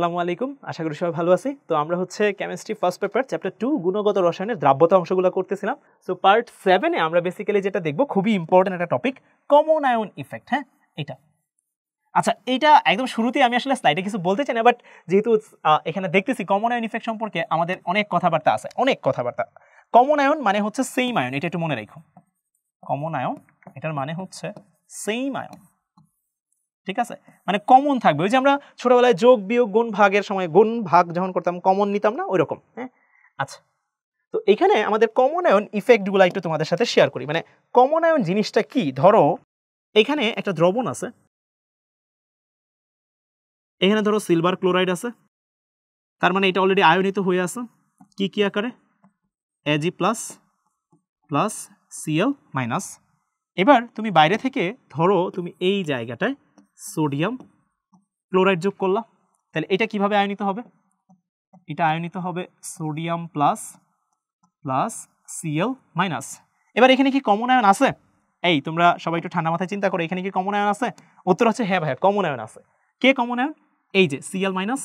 আসসালামু আলাইকুম। আশা করি সবাই ভালো আছি। তো আমরা হচ্ছে chemistry first paper chapter two গুণগত রসায়নের দ্রাব্যতা অংশগুলো করতেছিলাম। সো পার্ট সেভেনে আমরা বেসিক্যালি যেটা দেখব, খুবই ইম্পর্টেন্ট একটা টপিক কমন আয়ন ইফেক্ট হ্যাঁ? এটা। আচ্ছা এইটা একদম শুরুতেই আমি আসলে স্লাইডে কিছু বলতে চাই না বাট যেহেতু এখানে দেখতেছি কমন আয়ন ইফেক্ট সম্পর্কে আমাদের অনেক কথাবার্তা আছে, অনেক কথাবার্তা। কমন আয়ন মানে হচ্ছে সেম আয়ন এটা একটু মনে রাখো। কমন আয়ন এটার মানে হচ্ছে সেম আয়ন ঠিক আছে? মানে কমন থাকবে। ওই যে আমরা ছোটবেলায় যোগ, বিয়োগ, গুণ, ভাগের সময় গুণ, ভাগ যখন করতাম কমন নিতাম না? ওই রকম হ্যাঁ? আচ্ছা। তো এখানে আমাদের কমন আয়ন ইফেক্টগুলো একটু তোমাদের সাথে শেয়ার করি। মানে কমন আয়ন জিনিসটা কি? ধরো, এখানে একটা দ্রবণ আছে। এখানে ধরো সিলভার ক্লোরাইড আছে। তার মানে এটা অলরেডি আয়নিত হয়ে আছে। কি কি আকারে? AG plus plus CL minus এবার তুমি বাইরে থেকে ধরো, তুমি এই জায়গাটায় সোডিয়াম ক্লোরাইড যোগ করলাম। তাহলে এটা কীভাবে আয়নিত হবে? এটা আয়নিত হবে sodium plus plus CL minus. এবার এখানে কি কমন আয়ন আছে? এই, তোমরা সবাই একটু ঠান্ডা মাথায় চিন্তা করো, এখানে কি কমন আয়ন আছে? উত্তর হচ্ছে হ্যাঁ ভাইয়া, কমন আয়ন আছে। কে কমন আয়ন? এই যে সিএল মাইনাস,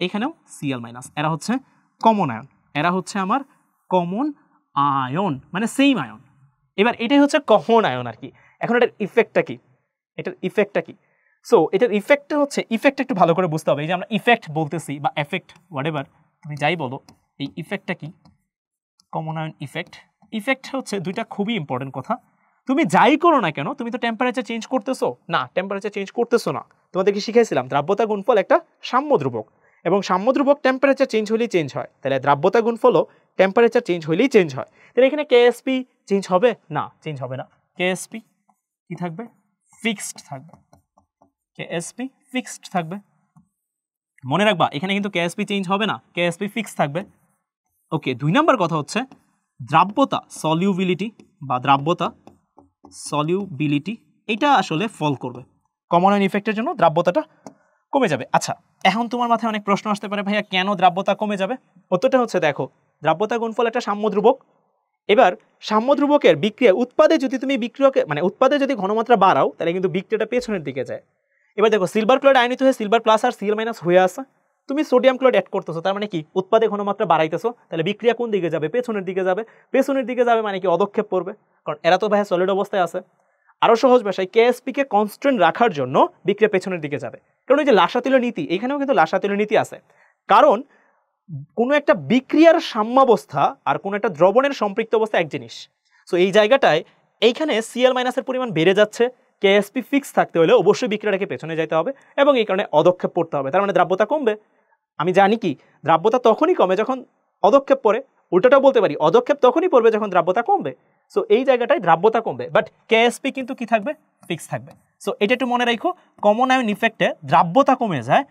এখানেও সিএল মাইনাস। এরা হচ্ছে কমন আয়ন। এরা হচ্ছে আমার কমন আয়ন মানে সেম আয়ন। এবার এটাই হচ্ছে কমন আয়ন আর কি। এখন এটার ইফেক্টটা কি? এটার ইফেক্টটা কি? সো এটার ইফেক্টটা হচ্ছে ইফেক্ট একটু ভালো করে বুঝতে হবে। এই যে আমরা ইফেক্ট বলতেছি বা এফেক্ট হোয়াট এভার তুমি যাই বলো, এই ইফেক্টটা কি? কমন আয়ন ইফেক্ট ইফেক্ট হচ্ছে দুইটা খুবই ইম্পর্টেন্ট কথা। তুমি যাই করো না কেন, তুমি তো টেম্পারেচার চেঞ্জ করতেছো। না টেম্পারেচার চেঞ্জ করতেছো না। তোমাদেরকে শিখাইছিলাম, দ্রাব্যতা গুণফল একটা সাম্য এবং সাম্য টেম্পারেচার চেঞ্জ হলেই চেঞ্জ হয়। তাহলে দ্রাব্যতা গুণফলও টেম্পারেচার চেঞ্জ হলেই চেঞ্জ হয়। তাহলে এখানে কেএসপি চেঞ্জ হবে? না চেঞ্জ হবে না। কেএসপি কি থাকবে? ফিক্সড থাকবে। কেএসপি ফিক্সড থাকবে। মনে রাখবা, এখানে কিন্তু কেএসপি চেঞ্জ হবে না কেএসপি ফিক্স থাকবে। ওকে দুই নাম্বার কথা হচ্ছে, দ্রাব্যতা সলিউবিলিটি বা দ্রাব্যতা সলিউবিলিটি এটা আসলে ফল করবে। কমন আয়ন ইফেক্টের জন্য দ্রাব্যতাটা কমে যাবে। আচ্ছা এখন তোমার মাথায় অনেক প্রশ্ন আসতে পারে, ভাইয়া, কেন দ্রাব্যতা কমে যাবে? উত্তরটা হচ্ছে, দেখো, দ্রাব্যতা গুণফল একটা সাম্যধ্রুবক এবার সাম্যধ্রুবকের বিক্রিয়া, উৎপাদে যদি তুমি বিক্রিয়াকে মানে উৎপাদে যদি ঘনমাত্রা বাড়াও, তাহলে কিন্তু বিক্রিয়াটা পেছনের দিকে যায়। এবার দেখো সিলভার ক্লোরাইড আয়নিত হয়ে সিলভার প্লাস আর সিএল মাইনাস হয়ে আসা। তুমি সোডিয়াম ক্লোরাইড অ্যাড করতেছো, তার মানে কি? উৎপাদে ঘনমাত্রা বাড়াইতেছো, তাহলে বিক্রিয়া কোন দিকে যাবে? পেছনের দিকে যাবে। পেছনের দিকে যাবে মানে কি? অদক্ষেপ পড়বে কারণ এরা তো ভাই সলিড অবস্থায় আছে। আরও সহজ ভাষায় কেএসপিকে কনস্ট্যান্ট রাখার জন্য বিক্রিয়া পেছনের দিকে যাবে। কারণ এই যে লাসাতিল নীতি, এখানেও কিন্তু লাসাতিল নীতি আছে। কারণ কোনো একটা বিক্রিয়ার সাম্যাবস্থা আর কোনো একটা দ্রবণের সম্পৃক্ত অবস্থা এক জিনিস। সো এই জায়গাটায় এইখানে সিএল মাইনাসের পরিমাণ বেড়ে যাচ্ছে। কেএসপি ফিক্স থাকতে হলে অবশ্যই বিক্রিয়াটাকে পেছনে যেতে হবে এবং এই কারণে অদক্ষেপ পড়তে হবে। তার মানে দ্রাব্যতা কমবে। আমি জানি কি, দ্রাব্যতা তখনই কমে যখন অদক্ষেপ পড়ে। উল্টোটাও বলতে পারি, অদক্ষেপ তখনই পড়বে যখন দ্রাব্যতা কমবে। সো এই জায়গাটায় দ্রাব্যতা কমবে। বাট কেএসপি কিন্তু কি থাকবে? ফিক্স থাকবে। সো এটা একটু মনে রাখো কমন আয়ন ইফেক্টে দ্রাব্যতা কমে যায়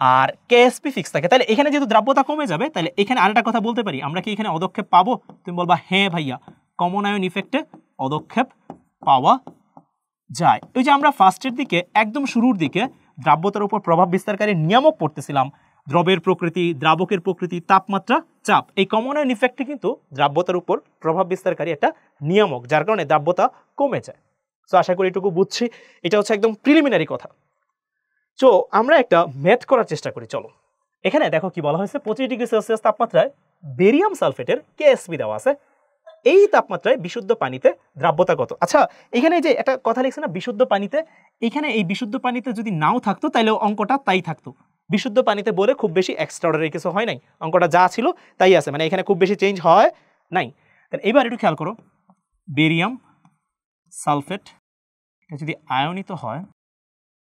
আর কেএসপি ফিক্স থাকে। তাহলে এখানে যেহেতু দ্রাব্যতা কমে যাবে, তাহলে এখানে আরেকটা কথা বলতে পারি। আমরা কি এখানে অদক্ষেপ পাবো? তুমি বলবা হ্যাঁ ভাইয়া কমন আয়ন ইফেক্টে অদক্ষেপ পাওয়া যায়। ওই যে আমরা ফার্স্টের দিকে, একদম শুরুর দিকে দ্রাব্যতার উপর প্রভাব বিস্তারকারী নিয়ামক পড়তেছিলাম। দ্রবের প্রকৃতি, দ্রাবকের প্রকৃতি, তাপমাত্রা, চাপ। এই কমন আয়ন ইফেক্টে কিন্তু দ্রাব্যতার উপর প্রভাব বিস্তারকারী একটা নিয়ামক, যার কারণে দ্রাব্যতা কমে যায়। সো আশা করি এটুকু বুঝছি। এটা হচ্ছে একদম প্রিলিমিনারি কথা। তো আমরা একটা ম্যাথ করার চেষ্টা করি, চলো। এখানে দেখো কি বলা হয়েছে, পঁচিশ ডিগ্রি সেলসিয়াস তাপমাত্রায় বেরিয়াম সালফেটের কেএসবি দেওয়া আছে। এই তাপমাত্রায় বিশুদ্ধ পানিতে দ্রাব্যতা কত আচ্ছা এখানে যে একটা কথা লিখছে না, বিশুদ্ধ পানিতে, এখানে এই বিশুদ্ধ পানিতে যদি নাও থাকতো তাহলে অঙ্কটা তাই থাকতো। বিশুদ্ধ পানিতে বলে খুব বেশি এক্সট্রাঅর্ডারি কিছু হয় নাই। অঙ্কটা যা ছিল, তাই আছে। মানে এখানে খুব বেশি চেঞ্জ হয় নাই। তাহলে এবার একটু খেয়াল করো। বেরিয়াম সালফেট, এটা যদি আয়নিত হয়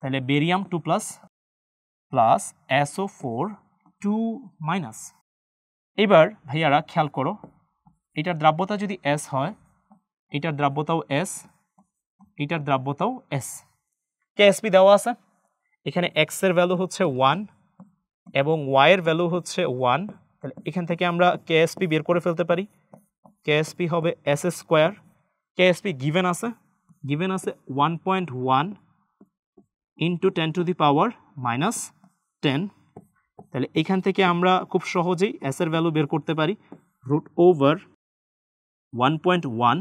তাহলে barium two plus plus SO four two minus এবার ভাইয়ারা খেয়াল করো এটার দ্রাব্যতা যদি এস হয়, এটার দ্রাব্যতাও এস এটার দ্রাব্যতাও এস কেএসপি দেওয়া আছে? এখানে এক্সের ভ্যালু হচ্ছে ওয়ান এবং ওয়াই এর ভ্যালু হচ্ছে ওয়ান তাহলে এখান থেকে আমরা কে কেএসপি বের করে ফেলতে পারি। কে কেএসপি হবে S square K KSP given আছে? গিভেন আছে one point one into ten to the power minus ten তাহলে এখান থেকে আমরা খুব সহজেই এস এর ভ্যালু বের করতে পারি। Root over one point one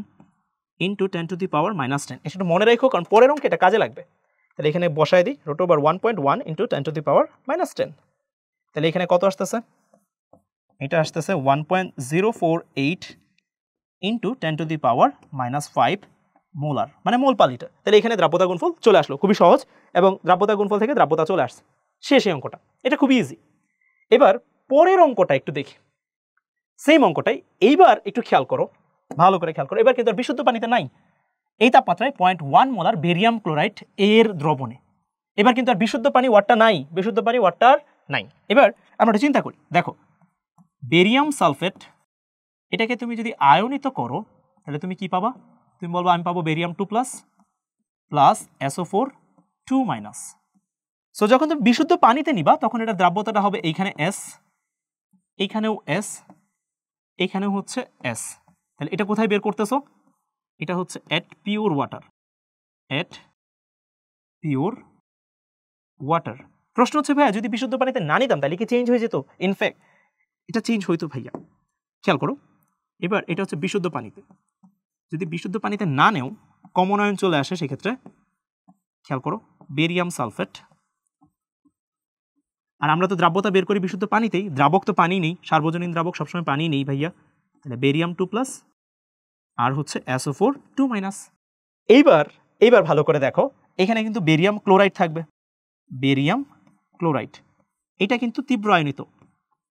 into ten to the power minus ten এটা মনে রেখো, কারণ পরের অঙ্কে এটা কাজে লাগবে। তাহলে এখানে বসায় দিই root over one point one into ten to the power minus ten তাহলে এখানে কত আসতেছে? এটা আসতেছে one point zero four eight into ten to the power minus five molar মানে মোল পার লিটার তাহলে এখানে দ্রাব্যতা গুণফল চলে আসলো, খুবই সহজ। এবং দ্রাব্যতা গুণফল থেকে দ্রাব্যতা চলে আসছে, শেষ এই অঙ্কটা। এটা খুবই ইজি এবার পরের অঙ্কটা একটু দেখি। সেম অঙ্কটাই। এইবার একটু খেয়াল করো ভালো করে খেয়াল করো। এবার কিন্তু বিশুদ্ধ পানিতে নাই। এই তাপমাত্রায় point one molar barium chloride এর দ্রবণে। এবার কিন্তু আর বিশুদ্ধ পানি ওয়াটটা নাই। বিশুদ্ধ পানি ওয়াটটার নাই। এবার আমরা একটা চিন্তা করি। দেখো বেরিয়াম সালফেট এটাকে তুমি যদি আয়নিত করো, তাহলে তুমি কি পাবা? তুমি বলব, আমি পাবো barium two plus plus SO four two minus so যখন তুমি বিশুদ্ধ পানিতে নিবা, তখন এটা দ্রাব্যতাটা হবে এইখানে এস এইখানেও এস এইখানেও হচ্ছে এস তাহলে এটা কোথায় বের করতেছো? এটা হচ্ছে at pure water at pure water প্রশ্ন হচ্ছে, ভাইয়া, যদি বিশুদ্ধ পানিতে না নিতাম, তাহলে কি চেঞ্জ হয়ে যেত? ইনফ্যাক্ট এটা চেঞ্জ হইতো, ভাইয়া। খেয়াল করো, এবার এটা হচ্ছে বিশুদ্ধ পানিতে। যদি বিশুদ্ধ পানিতে না নেও কমন আয়ন চলে আসে সেক্ষেত্রে, খেয়াল করো বেরিয়াম সালফেট আর আমরা তো দ্রাব্যতা বের করি বিশুদ্ধ পানিতেই, দ্রাবক তো পানি নেই, সার্বজনীন দ্রাবক সবসময় পানি নেই, ভাইয়া। তাহলে বেরিয়াম টু প্লাস আর হচ্ছে অ্যাসো ফোর টু মাইনাস এইবার এইবার ভালো করে দেখো, এখানে কিন্তু বেরিয়াম ক্লোরাইড থাকবে। বেরিয়াম ক্লোরাইড এটা কিন্তু তীব্র আয়নিত।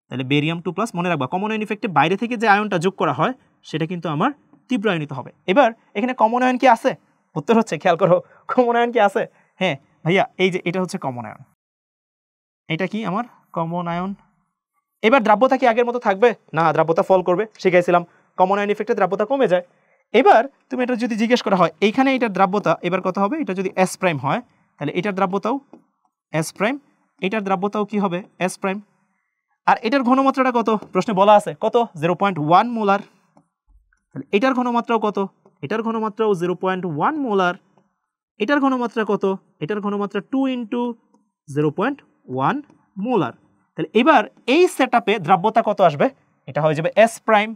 তাহলে বেরিয়াম টু প্লাস মনে রাখবা কমন আয়ন ইফেক্টে বাইরে থেকে যে আয়নটা যোগ করা হয়, সেটা কিন্তু আমার তীব্র আয়নিত হবে। এবার, এখানে কমন আয়ন কি আছে? উত্তর হচ্ছে, খেয়াল করো কমন আয়ন কি আছে? হ্যাঁ ভাইয়া, এই যে, এটা হচ্ছে কমন আয়ন এটা কি আমার? কমন আয়ন এবার দ্রাব্যতা কি আগের মতো থাকবে? না, দ্রাব্যতা ফল করবে, শিখাইছিলাম। কমন আয়ন ইফেক্টে দ্রাব্যতা কমে যায়। এবার তুমি এটা যদি জিজ্ঞেস করা হয়, এইখানে এটার দ্রাব্যতা এবার কত হবে? এটা যদি এস প্রাইম হয়, তাহলে এটার দ্রাব্যতাও এস প্রাইম এটার দ্রাব্যতাও কি হবে? এস প্রাইম আর এটার ঘনমাত্রাটা কত? প্রশ্নে বলা আছে, কত? জিরো পয়েন্ট ওয়ান মোলার তাহলে এটার ঘনমাত্রাও কত? এটার ঘনমাত্রাও জিরো পয়েন্ট ওয়ান মোলার এটার ঘনমাত্রা কত? এটার ঘনমাত্রা two into zero point one molar তাহলে এবার এই সেট দ্রাব্যতা কত আসবে? এটা হয়ে যাবে এস প্রাইম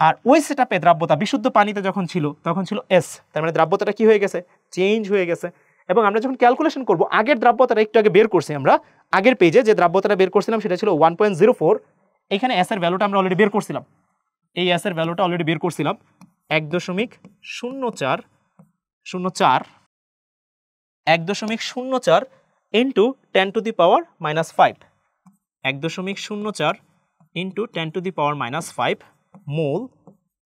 আর ওই সেট দ্রাব্যতা বিশুদ্ধ পানিতে যখন ছিল, তখন ছিল এস তার মানে দ্রাব্যতাটা কি হয়ে গেছে? চেঞ্জ হয়ে গেছে। এবং আমরা যখন ক্যালকুলেশন করব, আগের দ্রাব্যতাটা একটু আগে বের করছি আমরা। আগের পেজে যে দ্রাব্যতাটা বের করছিলাম, সেটা ছিল ওয়ান পয়েন্ট জিরো ফোর এখানে এসের ভ্যালুটা আমরা অলরেডি বের করছিলাম। এই এস এর ভ্যালুটা অলরেডি বের করছিলাম। এক দশমিক শূন্য চার শূন্য চার, এক দশমিক শূন্য চার into ten to the power minus five এক দশমিক শূন্য চার into ten to the power minus five mole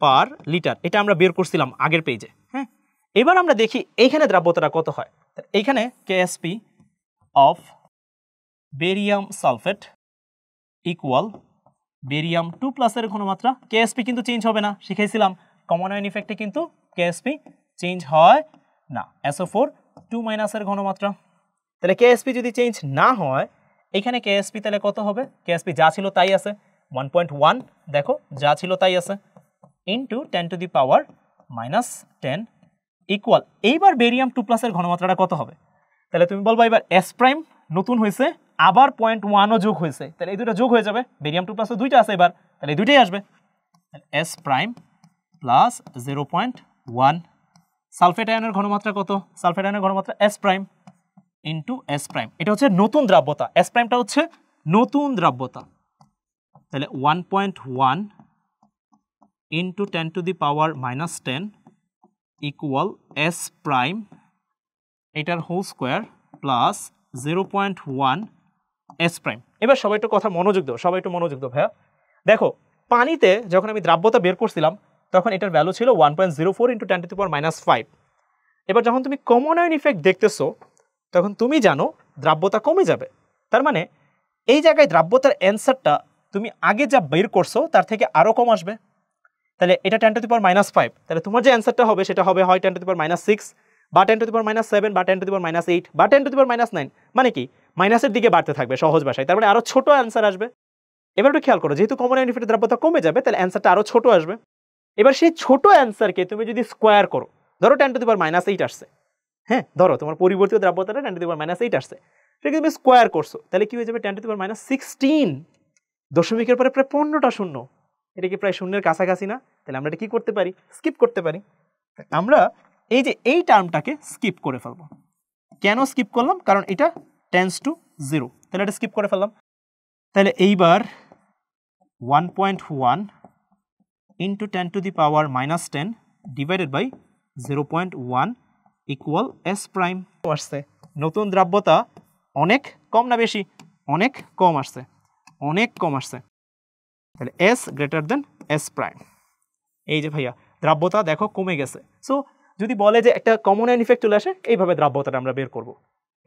per litre. এটা আমরা বের করছিলাম আগের পেজে হ্যাঁ? এবার আমরা দেখি এইখানে দ্রাব্যতাটা কত হয়। এইখানে KSP of barium sulphate equal barium two প্লাসের ঘনমাত্রা। কেএসপি কিন্তু চেঞ্জ হবে না শিখেছিলাম কমন আয়ন ইফেক্টে কিন্তু কেএসপি চেঞ্জ হয় না। এসও ফোর টু মাইনাসের ঘনমাত্রা। তাহলে কেএসপি যদি চেঞ্জ না হয় এখানে কেএসপি তাহলে কত হবে? কেএসপি যা ছিল তাই আছে। ওয়ান পয়েন্ট ওয়ান দেখো, যা ছিল তাই আছে। Into ten to the power minus ten equal এইবার বেরিয়াম টু প্লাসের ঘনমাত্রাটা কত হবে? তাহলে তুমি বলব এবার এস প্রাইম নতুন হয়েছে, আবার পয়েন্ট ওয়ানও যোগ হয়েছে। তাহলে এই দুটো যোগ হয়ে যাবে বেরিয়াম টু প্লাসে দুইটা আছে এবার, তাহলে এই দুইটাই আসবে। S prime plus zero point one sulphate আয়নের ঘনমাত্রা কত? সালফেট আয়নের ঘনমাত্রা S prime into S prime এটা হচ্ছে নতুন দ্রাব্যতা। এস প্রাইমটা হচ্ছে নতুন দ্রাব্যতা। তাহলে one point one into ten to the power minus ten equal S prime এটার whole square plus zero point one S prime এবার সবাই একটু কথা মনোযোগ দেবো সবাই একটু মনোযোগ দেবো ভাইয়া। দেখো, পানিতে যখন আমি দ্রাব্যতা বের করছিলাম, তখন এটার ভ্যালু ছিল one point zero four into ten to the power minus five এবার যখন তুমি কমন আয়ন ইফেক্ট দেখতেছো, তখন তুমি জানো দ্রাব্যতা কমে যাবে। তার মানে এই জায়গায় দ্রাব্যতার অ্যান্সারটা তুমি আগে যা বের করছ, তার থেকে আরও কম আসবে। তাহলে এটা ten to the power minus five তাহলে তোমার যে অ্যান্সারটা হবে, সেটা হবে হয় ten to the power minus six বা ten to the power minus seven বা ten to the power minus eight বা ten to the power minus nine মানে কি? মাইনাসের দিকে বাড়তে থাকবে সহজ ভাষায়। তার মানে আরও ছোট অ্যান্সার আসবে। এবার একটু খেয়াল করো, যেহেতু কমন ইনফিটের দ্রাব্যতা কমে যাবে, তাহলে অ্যান্সারটা আরও ছোট আসবে। এবার সেই ছোট অ্যান্সারকে তুমি যদি স্কোয়ার করো, ধরো ten to the power minus eight আসছে। হ্যাঁ ধরো তোমার পরিবর্তিত দ্রাব্যতাটা ten to the power minus eight আসছে। সেটাকে তুমি স্কোয়ার করছ, তাহলে কি হয়ে যাবে? Ten to the power minus sixteen দশমিকের পরে প্রায় পনেরোটা শূন্য। এটা কি প্রায় শূন্যের কাছাকাছি না? তাহলে আমরা এটা কী করতে পারি? স্কিপ করতে পারি। আমরা এই যে এই টার্মটাকে স্কিপ করে ফেলব। কেন স্কিপ করলাম? কারণ এটা টেন্স টু জিরো তাহলে এটা স্কিপ করে ফেললাম। তাহলে এইবার one point one into ten to the power minus ten divided by zero point one equal S prime আসছে। নতুন দ্রাব্যতা অনেক কম না বেশি? অনেক কম আসছে। অনেক কম আসছে। তাহলে S greater than S prime এই যে ভাইয়া, দ্রাব্যতা দেখো কমে গেছে। সো যদি বলে যে একটা কমন অ্যান ইফেক্ট চলে আসে, এইভাবে দ্রাব্যতাটা আমরা বের করব।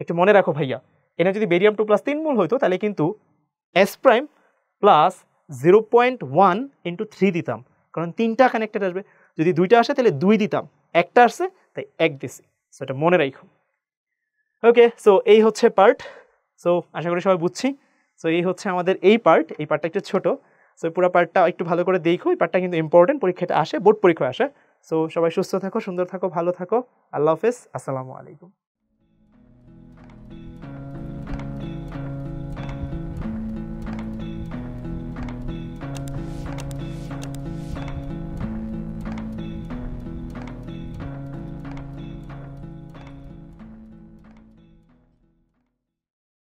একটু মনে রাখো ভাইয়া, এটা যদি বেরিয়াম টু প্লাস তিন মূল হইতো, তাহলে কিন্তু S prime plus zero point one into three দিতাম। কারণ তিনটা কানেক্টেড আসবে। যদি দুইটা আসে, তাহলে দুই দিতাম। একটা আসছে, তাই এক দিছি। সো এটা মনে রাখো। ওকে সো এই হচ্ছে পার্ট সো আশা করি সবাই বুঝছি। সো এই হচ্ছে আমাদের এই পার্ট এই পার্টটা একটু ছোটো। সো পুরো পার্টটা একটু ভালো করে দেখো, এই পার্টটা কিন্তু ইম্পর্টেন্ট পরীক্ষাটা আসে, বোর্ড পরীক্ষা আসে। সো সবাই সুস্থ থাকো, সুন্দর থাকো, ভালো থাকো। আল্লাহ হাফেজ, আসসালামু আলাইকুম।